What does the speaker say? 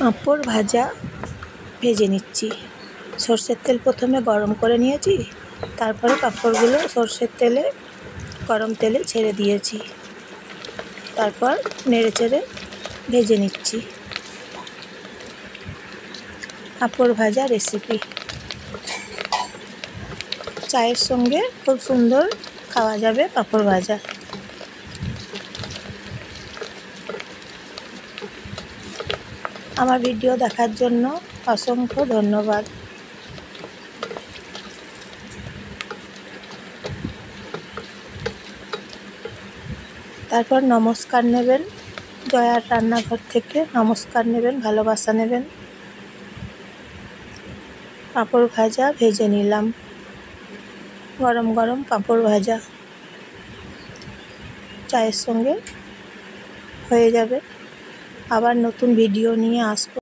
পাঁপড় ভাজা ভেজে নিচ্ছি। সর্ষের তেল প্রথমে গরম করে নিয়েছি, তারপরে পাঁপড়গুলো সর্ষের তেলে, গরম তেলে ছেড়ে দিয়েছি। তারপর নেড়ে চেড়ে ভেজে নিচ্ছি। পাঁপড় ভাজা রেসিপি চায়ের সঙ্গে খুব সুন্দর খাওয়া যাবে পাঁপড় ভাজা। আমার ভিডিও দেখার জন্য অসংখ্য ধন্যবাদ। তারপর নমস্কার নেবেন। জয়ার রান্নাঘর থেকে নমস্কার নেবেন, ভালোবাসা নেবেন। পাঁপড় ভাজা ভেজে নিলাম। গরম গরম পাঁপড় ভাজা। চায়ের সঙ্গে হয়ে যাবে। আবার নতুন ভিডিও নিয়ে আসব।